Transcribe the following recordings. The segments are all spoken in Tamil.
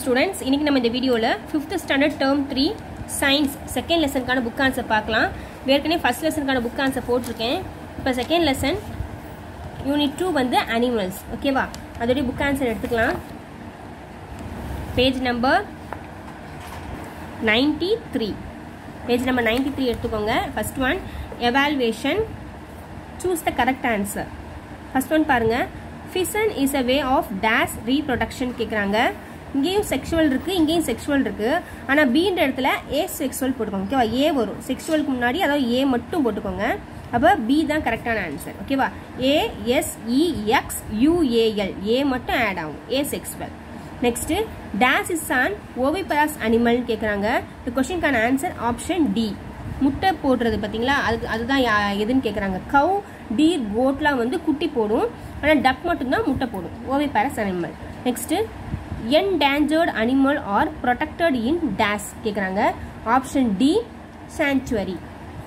ஸ்டூடெண்ட்ஸ் இன்றைக்கி நம்ம இந்த வீடியோவில் fifth standard term three science second லெசனுக்கான book answer பார்க்கலாம். ஏற்கனவே ஃபர்ஸ்ட் லெசனுக்கான புக் ஆன்சர் போட்டிருக்கேன். இப்போ செகண்ட் லெசன் யூனிட் டூ வந்து அனிமல்ஸ் ஓகேவா அதோடைய புக் ஆன்சர் எடுத்துக்கலாம். Page number ninety three page number ninety three எடுத்துக்கோங்க. First one evaluation choose the correct answer first one பாருங்கள் fission is a way of dash reproduction கேட்குறாங்க இங்கேயும் செக்ஷுவல் இருக்குது இங்கேயும் செக்ஷுவல் இருக்குது ஆனால் பீன்ற இடத்துல ஏ செக்ஷுவல் போட்டுக்கோங்க ஓகேவா ஏ வரும். செக்ஷுவலுக்கு முன்னாடி அதாவது ஏ மட்டும் போட்டுக்கோங்க. அப்போ பி தான் கரெக்டான ஆன்சர் ஓகேவா ஏ எஸ் இ எக்ஸ் யூஏஎல் ஏ மட்டும் ஆட் ஆகும். Asexual next dash is an oviparous அனிமல்னு கேட்குறாங்க இந்த கொஷினுக்கான ஆன்சர் ஆப்ஷன் டி முட்டை போடுறது பார்த்தீங்களா? அது அதுதான் யா- எதுன்னு கேட்குறாங்க கவு டீர் கோட்லாம் வந்து குட்டி போடும். ஆனால் டக் மட்டும்தான் முட்டை போடும். Oviparous animal next endangered animal are protected in dash கேட்குறாங்க ஆப்ஷன் டி சாங்சுவரி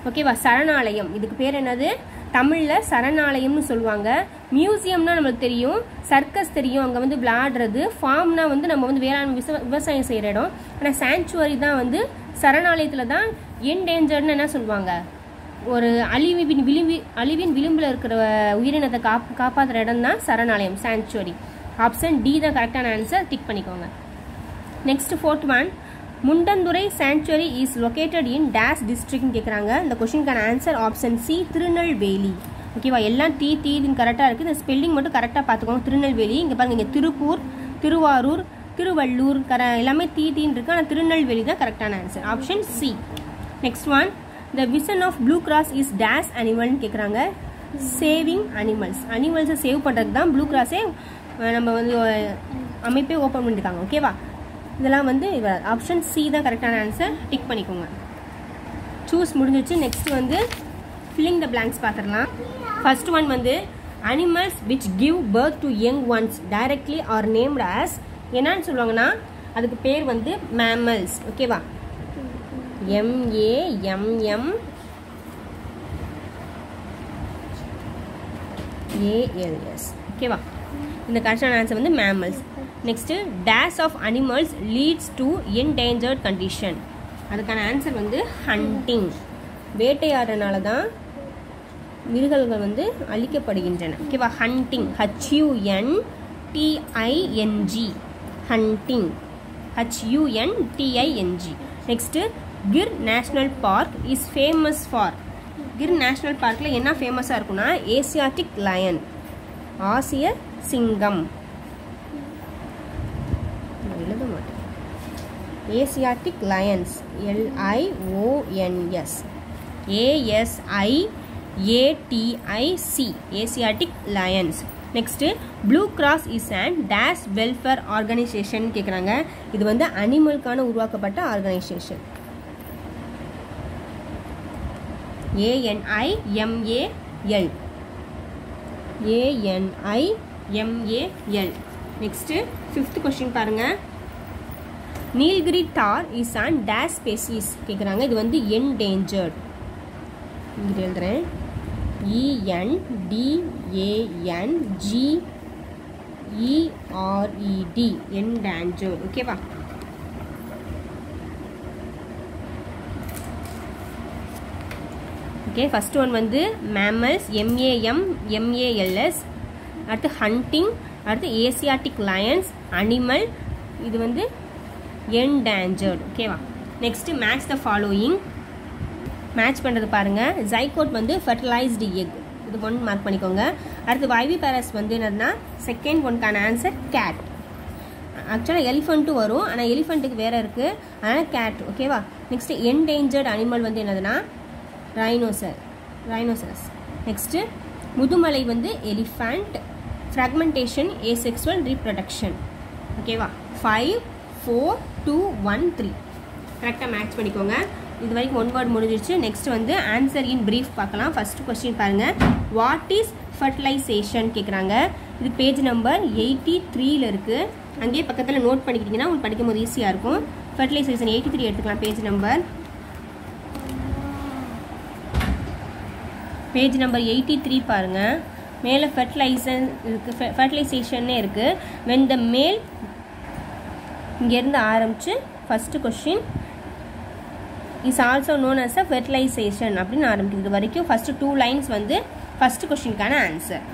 ஓகேவா சரணாலயம். இதுக்கு பேர் என்னது? தமிழில் சரணாலயம்னு சொல்லுவாங்க. மியூசியம்னா நம்மளுக்கு தெரியும். சர்க்கஸ் தெரியும். அங்கே வந்து விளையாடுறது. ஃபார்ம்னா வந்து நம்ம வந்து வேளாண் விச விவசாயம் செய்கிற இடம். ஆனால் சாங்சுவரி தான் வந்து சரணாலயத்தில் தான் என்டேஞ்சர்னு என்ன சொல்லுவாங்க? ஒரு அழிவின் விளிம்பி அழிவின் விளிம்பில் இருக்கிற உயிரினத்தை காப் காப்பாற்றுற இடம் தான் சரணாலயம் சாங்சுவரி ஆப்ஷன் டி தான் கரெக்டான ஆன்சர் டிக் பண்ணிக்கோங்க. Next fourth one Mundanthurai sanctuary is located in dash டிஸ்ட்ரிக்ட்னு கேட்குறாங்க இந்த கொஷினுக்கான ஆன்சர் ஆப்ஷன் சி திருநெல்வேலி. ஓகேவா எல்லாம் டி தீதின்னு கரெக்டாக இருக்குது இந்த ஸ்பெல்லிங் மட்டும் கரெக்டாக பார்த்துக்கோங்க. திருநெல்வேலி இங்கே பாருங்கள் இங்கே திருப்பூர் திருவாரூர் திருவள்ளூர் கர எல்லாமே தீ தீன்னு இருக்குது ஆனால் திருநெல்வேலி தான் கரெக்டான answer option C next one the vision of blue cross is dash அனிமல்னு கேட்குறாங்க சேவிங் அனிமல்ஸ் அனிமல்ஸை சேவ் பண்ணுறதுக்கு தான் ப்ளூ கிராஸே நம்ம வந்து அமைப்பே ஓப்பன் பண்ணியிருக்காங்க ஓகேவா இதெல்லாம் வந்து ஆப்ஷன் சி தான் கரெக்டான ஆன்சர் டிக் பண்ணிக்கோங்க. சூஸ் முடிஞ்சிச்சு நெக்ஸ்ட் வந்து ஃபில்லிங் த பிளாங்க்ஸ் பார்த்துடலாம் ஃபர்ஸ்ட் ஒன் வந்து animals which give birth to young ones directly are named as என்னன்னு சொல்லுவாங்கன்னா அதுக்கு பேர் வந்து மேமல்ஸ் ஓகேவா எம்ஏஎம்எம் ஏஎல்எஸ் ஓகேவா? இந்த கரெக்டான ஆன்சர் வந்து mammals next dash of animals leads to endangered condition அதுக்கான ஆன்சர் வந்து ஹண்டிங் வேட்டையாடுறனால தான் மிருகங்கள் வந்து அழிக்கப்படுகின்றன. ஓகேவா? Hunting H U N T I N G hunting H U N T I N G next Gir national park is famous for Gir national பார்க்கில் என்ன ஃபேமஸாக இருக்குன்னா ஏசியாட்டிக் லயன் ஆசிய சிங்கம். எழுத மாட்டேன். Asiatic lions L I O N S A S I A T I C asiatic lions next blue cross is and dash welfare organisation கேட்குறாங்க இது வந்து அனிமலுக்கான உருவாக்கப்பட்ட organisation A N I M A L A N I M A L next fifth question பாருங்கள் Nilgiri tahr is and dash species கேட்குறாங்க இது வந்து என்டேஞ்சர்ட் இங்கே எழுதுறேன். E N D A N G E R E D endangered ஓகேவா ஓகே ஃபர்ஸ்ட் ஒன் வந்து mammals M A M M A L S அடுத்து ஹண்டிங் அடுத்து ஏசியாட்டிக் லயன்ஸ் அனிமல் இது வந்து என்டேஞ்சர்டு ஓகேவா next match the following match பண்ணுறது பாருங்கள் ஜைகோட் வந்து ஃபர்டிலைஸ்டு எக் இது ஒன் மார்க் பண்ணிக்கோங்க. அடுத்து வைவி பேரஸ் வந்து என்னதுன்னா செகண்ட் ஒன்க்கான ஆன்சர் கேட் ஆக்சுவலாக எலிஃபண்ட்டும் வரும். ஆனால் எலிஃபண்ட்டுக்கு வேறு இருக்குது அதனால் கேட் ஓகேவா நெக்ஸ்ட்டு என்டேஞ்சர்டு அனிமல் வந்து என்னதுன்னா ரைனோசர் ரைனோசரஸ் நெக்ஸ்ட்டு முதுமலை வந்து எலிஃபண்ட் ஃப்ராக்மெண்டேஷன் ஏசெக்ஸுவல் ரீப்ரொடக்ஷன் ஓகேவா five four two one three கரெக்டாக மேட்ச் பண்ணிக்கோங்க. இது வரைக்கும் ஒன் வேர்ட் முடிஞ்சிருச்சு. நெக்ஸ்ட் வந்து ஆன்சர் இன் ப்ரீஃப் பார்க்கலாம். ஃபஸ்ட்டு கொஸ்டின் பாருங்கள் வாட் இஸ் ஃபர்டிலைசேஷன் கேட்குறாங்க இது பேஜ் நம்பர் எயிட்டி த்ரீயில் இருக்குது அங்கேயே பக்கத்தில் நோட் பண்ணிக்கிட்டிங்கன்னா உங்களுக்கு படிக்கும் போது ஈஸியாக இருக்கும். ஃபர்டிலைசேஷன் எயிட்டி த்ரீ எடுத்துக்கலாம். Page number page number eighty three பாருங்கள் மேலே ஃபெர்டிலைசன் இருக்குது ஃபெர்டிலைசேஷன்னே இருக்குது வென் த மேல் இங்கேருந்து ஆரம்பித்து first question is also known as a fertilisation அப்படின்னு ஆரம்பிக்கிறது வரைக்கும் ஃபஸ்ட்டு டூ லைன்ஸ் வந்து first கொஷினுக்கான answer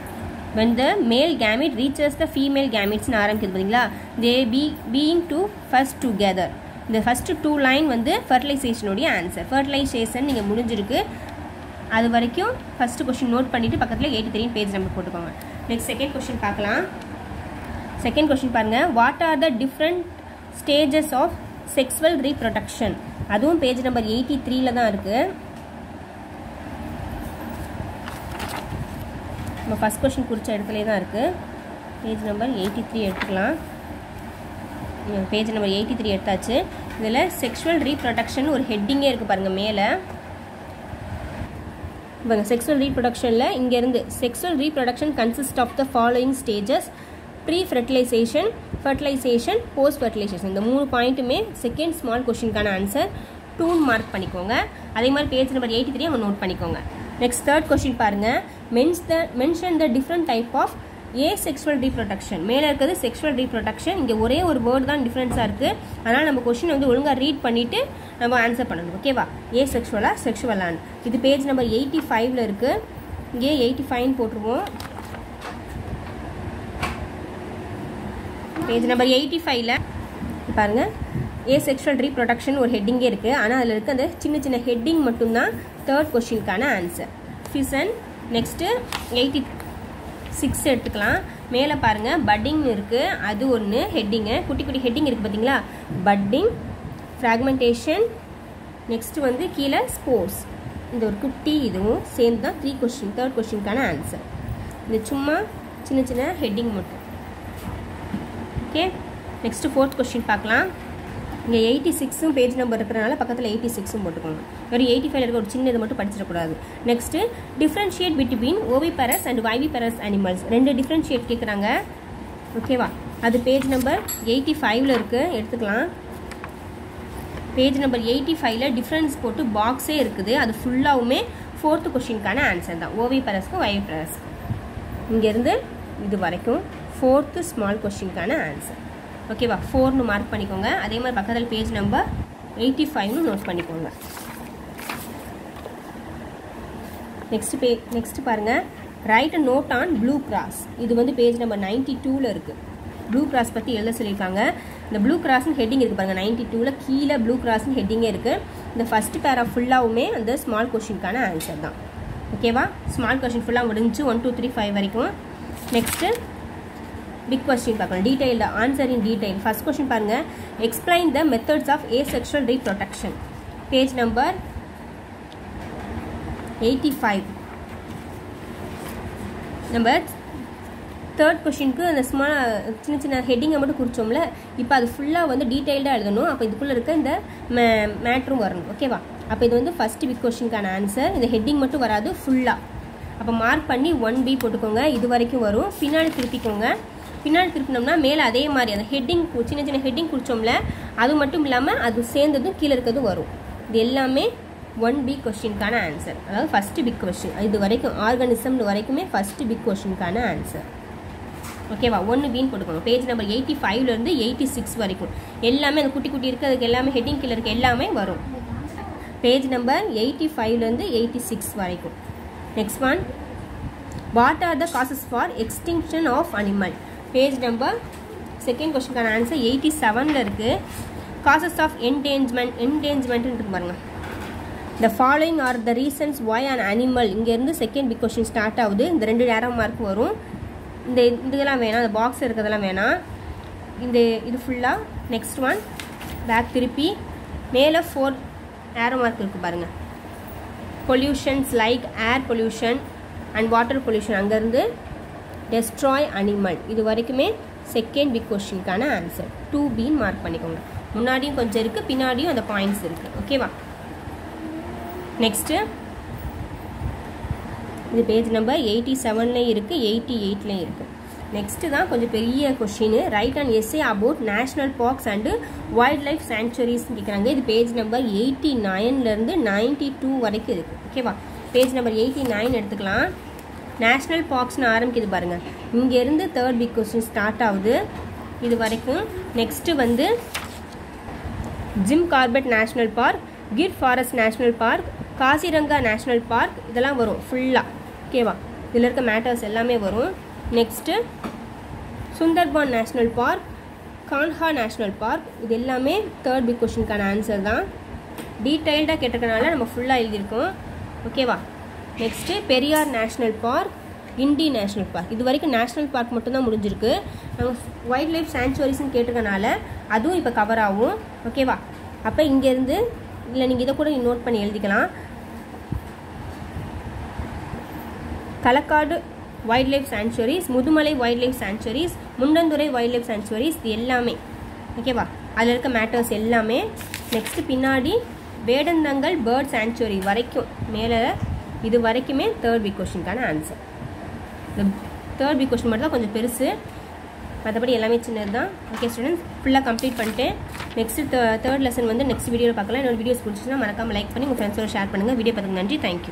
when the male gamete reaches the female gametesனு ஆரம்பிக்குது பார்த்தீங்களா they be being to first together இந்த ஃபஸ்ட்டு டூ லைன் வந்து ஃபர்டிலைசேஷனுடைய ஆன்சர் ஃபர்டிலைசேஷன் நீங்கள் முடிஞ்சிருக்கு. அது வரைக்கும் ஃபஸ்ட்டு கொஷின் நோட் பண்ணிவிட்டு பக்கத்தில் எயிட்டி த்ரீ பேஜ் நம்பர் போட்டுக்கோங்க. நெக்ஸ்ட் செகண்ட் கொஷின் பார்க்கலாம். செகண்ட் கொஷின் பாருங்கள் what are the different stages of sexual reproduction அதுவும் பேஜ் நம்பர் எயிட்டி த்ரீல தான் இருக்குது நம்ம ஃபஸ்ட் கொஷின் குறித்த இடத்துல தான் இருக்குது பேஜ் நம்பர் எயிட்டி த்ரீ எடுத்துக்கலாம். பேஜ் நம்பர் எயிட்டி த்ரீ எடுத்தாச்சு. இதில் செக்ஷுவல் ரீப்ரொடக்ஷன் ஒரு ஹெட்டிங்கே இருக்குது பாருங்கள் மேலே. பாருங்க செக்ஸுவல் ரீப்ரொடக்ஷனில் இங்கேருந்து sexual reproduction consist of the following stages pre fertilisation fertilisation post fertilisation இந்த மூணு பாயிண்ட்டுமே செகண்ட் ஸ்மால் கொஷினுக்கான ஆன்சர் டூன் மார்க் பண்ணிக்கோங்க. அதே மாதிரி பேஜ் நம்பர் எயிட்டி த்ரீ அவங்க நோட் பண்ணிக்கோங்க. நெக்ஸ்ட் தேர்ட் கொஷின் பாருங்கள் men's the mention the different type of asexual reproduction மேலே இருக்கிறது செக்ஷுவல் ரீப்ரொடக்ஷன் இங்கே ஒரே ஒரு வேர்டு தான் டிஃப்ரென்ஸாக இருக்குது அதனால் நம்ம கொஷின் வந்து ஒழுங்காக ரீட் பண்ணிவிட்டு நம்ம ஆன்சர் பண்ணணும். ஓகேவா ஏ செக்ஷுவலாக செக்ஷுவலான்னு இது பேஜ் நம்பர் எயிட்டி ஃபைவ்ல இருக்குது இங்கே எயிட்டி ஃபைவ்னு போட்டுருவோம். பேஜ் நம்பர் எயிட்டி ஃபைவ்ல பாருங்கள் ஏ செக்ஷுவல் ரீப்ரொடக்ஷன் ஒரு ஹெட்டிங்கே இருக்குது ஆனால் அதில் இருக்க அந்த சின்ன சின்ன ஹெட்டிங் மட்டும்தான் third கொஷினுக்கான answer fission next eighty six எடுத்துக்கலாம். மேலே பாருங்கள் பட்டிங் இருக்குது அது ஒன்று ஹெட்டிங்கு குட்டி குட்டி ஹெட்டிங் இருக்குது பார்த்தீங்களா பட்டிங் ஃப்ராக்மெண்டேஷன் நெக்ஸ்ட்டு வந்து கீழே ஸ்போர்ட்ஸ் இந்த ஒரு குட்டி இதுவும் சேர்ந்து தான் த்ரீ கொஸ்டின் தேர்ட் கொஸ்டினுக்கான ஆன்சர் இந்த சும்மா சின்ன சின்ன ஹெட்டிங் மட்டும். ஓகே நெக்ஸ்ட்டு ஃபோர்த் கொஸ்டின் பார்க்கலாம். இங்கே எயிட்டி சிக்ஸும் பேஜ் நம்பர் இருக்கிறனால பக்கத்தில் எயிட்டி சிக்ஸும் போட்டுக்கோங்க. வெறும் எயிட்டி ஃபைவ் இருக்க ஒரு சின்ன இது மட்டும் படிச்சிடக்கூடாது. Next differentiate between oviparous and viviparous animals ரெண்டு டிஃப்ரென்ஷியேட் கேட்குறாங்க ஓகேவா அது பேஜ் நம்பர் எயிட்டி ஃபைவ்ல இருக்குது எடுத்துக்கலாம். பேஜ் நம்பர் எயிட்டி ஃபைவ்ல டிஃப்ரென்ஸ் போட்டு பாக்ஸே இருக்குது. அது ஃபுல்லாகவுமே ஃபோர்த்து கொஷினுக்கான ஆன்சர் தான். ஓவி பெரஸ்க்கு வைவி பெரஸ் இங்கேருந்து இது வரைக்கும் ஃபோர்த்து ஸ்மால் கொஷினுக்கான ஆன்சர் ஓகேவா ஃபோர்னு மார்க் பண்ணிக்கோங்க. அதே மாதிரி பக்கத்தில் பேஜ் நம்பர் எயிட்டி ஃபைவ்னு நோட் பண்ணிக்கோங்க. நெக்ஸ்ட் பே நெக்ஸ்ட் பாருங்கள் write a note on blue cross இது வந்து பேஜ் நம்பர் நைன்டி டூவில் இருக்குது ப்ளூ கிராஸ் பற்றி எழுத சொல்லியிருக்காங்க. இந்த ப்ளூ கிராஸ்னு ஹெட்டிங் இருக்குது பாருங்கள் நைன்டி டூவில் கீழே ப்ளூ கிராஸ்னு ஹெட்டிங்கே இருக்குது இந்த ஃபஸ்ட் பேரா ஃபுல்லாகவுமே அந்த ஸ்மால் கொஷினுக்கான ஆன்சர் தான். ஓகேவா ஸ்மால் கொஷின் ஃபுல்லாக முடிஞ்சு ஒன் டூ த்ரீ ஃபைவ் வரைக்கும். நெக்ஸ்ட்டு பிக் கொஸ்டின் பார்க்கணும் detailed answer in detail first question பாருங்க. Explain the methods of asexual reproduction page number eighty five நம்ம தேர்ட் கொஷினுக்கு அந்த ஸ்மால் சின்ன சின்ன ஹெட்டிங்கை மட்டும் குறித்தோம்ல இப்போ அது ஃபுல்லாக வந்து டீட்டெயில்டாக எழுதணும். அப்போ இதுக்குள்ளே இருக்க இந்த மே மேட்ரும் வரணும். ஓகேவா அப்போ இது வந்து ஃபஸ்ட்டு பிக் கொஷினுக்கான ஆன்சர் இந்த ஹெட்டிங் மட்டும் வராது ஃபுல்லாக அப்போ மார்க் பண்ணி ஒன் பி போட்டுக்கோங்க. இது வரைக்கும் வரும். பின்னாடி திருப்பிக்கோங்க பின்னாடி திருப்பினோம்னா மேலே அதே மாதிரி அந்த ஹெட்டிங் சின்ன சின்ன ஹெட்டிங் குடித்தோம்ல அது மட்டும் இல்லாமல் அது சேர்ந்ததும் கீழே இருக்கிறதும் வரும். இது எல்லாமே ஒன் பி கொஸ்டினுக்கான ஆன்சர் அதாவது ஃபஸ்ட்டு பிக் கொஸ்டின் இது வரைக்கும் ஆர்கனிசம்னு வரைக்குமே ஃபஸ்ட்டு பிக் கொஸ்டினுக்கான ஆன்சர் ஓகேவா ஒன்று பீன் போட்டுக்கோங்க பேஜ் நம்பர் எயிட்டி ஃபைவ்லேருந்து எயிட்டி சிக்ஸ் வரைக்கும். எல்லாமே அந்த குட்டி குட்டி இருக்குது அதுக்கு எல்லாமே ஹெட்டிங் கீழே இருக்க எல்லாமே வரும். பேஜ் நம்பர் எயிட்டி ஃபைவ்லேருந்து எயிட்டி சிக்ஸ் வரைக்கும். Next one what are the causes for extinction of animal page number second கொஸ்டினுக்கான answer eighty செவனில் இருக்குது காசஸ் ஆஃப் என்டேஞ்ச்மெண்ட் என்டேஞ்ச்மெண்ட்னு இருக்கு பாருங்க. The following are the reasons why and animal இங்கேருந்து செகண்ட் பிக் கொஸ்டின் ஸ்டார்ட் ஆகுது. இந்த ரெண்டு நேரம் மார்க் வரும். இந்த இந்த இதெல்லாம் வேணாம் இந்த பாக்ஸ் இருக்கிறதெல்லாம் வேணாம். இந்த இது ஃபுல்லாக நெக்ஸ்ட் ஒன் பேக் திருப்பி. மேலே ஃபோர் ஏரோ மார்க் இருக்குது பாருங்கள் pollutions like air pollution and water pollution அங்கேருந்து டெஸ்ட்ராய் அனிமல் இது வரைக்குமே செகண்ட் பிக் கொஸ்டினுக்கான ஆன்சர் டூ பின்னு மார்க் பண்ணிக்கோங்க. முன்னாடியும் கொஞ்சம் இருக்குது பின்னாடியும் அந்த பாயிண்ட்ஸ் இருக்குது ஓகேவா நெக்ஸ்ட்டு இது பேஜ் நம்பர் எயிட்டி செவன்லேயும் இருக்குது எயிட்டி எயிட்லேயும் இருக்குது நெக்ஸ்ட்டு தான் கொஞ்சம் பெரிய question write and essay about national parks and wildlife sanctuaries கேட்குறாங்க இது பேஜ் நம்பர் எயிட்டி நைன்லேருந்து நைன்ட்டி டூ வரைக்கும் இருக்குது ஓகேவா பேஜ் நம்பர் எயிட்டி நைன் எடுத்துக்கலாம். நேஷ்னல் பார்க்ஸ்னு ஆரம்பிக்குது பாருங்கள் இங்கேருந்து தேர்ட் பிக் கொஸ்டின் ஸ்டார்ட் ஆகுது. இது வரைக்கும் நெக்ஸ்ட்டு வந்து Jim Corbett national park Gir forest national park Kaziranga national park இதெல்லாம் வரும் ஃபுல்லாக ஓகேவா இதில் இருக்க மேட்டர்ஸ் எல்லாமே வரும். Next Sundarban national park Kanha national park இது எல்லாமே தேர்ட் பிக் கொஷனுக்கான ஆன்சர் தான். டீட்டெயில்டாக கேட்டிருக்கனால நம்ம ஃபுல்லாக எழுதியிருக்கோம். ஓகேவா next Periyar national park Guindy national park இது வரைக்கும் நேஷ்னல் பார்க் மட்டும்தான் முடிஞ்சிருக்கு. நம்ம வைல்ட் லைஃப் சாங்சுவரிஸ்னு கேட்டிருக்கனால அதுவும் இப்போ கவர் ஆகும். ஓகேவா அப்போ இங்கேருந்து இல்லை நீங்கள் இதை கூட நோட் பண்ணி எழுதிக்கலாம். Kalakkad wildlife sanctuaries Mudumalai wildlife sanctuaries Mundanthurai wildlife sanctuaries இது எல்லாமே. ஓகேவா அதில் இருக்க மேட்டர்ஸ் எல்லாமே. நெக்ஸ்ட்டு பின்னாடி வேடந்தங்கல் பேர்ட் சாங்சுவரி வரைக்கும் மேலே இது வரைக்குமே தேர்ட் பி கொஷினுக்கான ஆன்சர் இந்த தேர்ட் பி கொஷின் மட்டும் தான் கொஞ்சம் பெருசு. மற்றபடி எல்லாமே சின்னது தான் ஓகே ஸ்டூடெண்ட்ஸ் ஃபுல்லாக கம்ப்ளீட் பண்ணிட்டு நெக்ஸ்ட் தேர்ட் லெசன் வந்து நெக்ஸ்ட் வீடியோவில் பார்க்கலாம். என்னோட வீடியோஸ் பிடிச்சிச்சுன்னா மறக்காமல் லைக் பண்ணி உங்கள் ஃப்ரெண்ட்ஸோட ஷேர் பண்ணுங்கள் வீடியோ பார்த்துக்கு நன்றி. தேங்க்யூ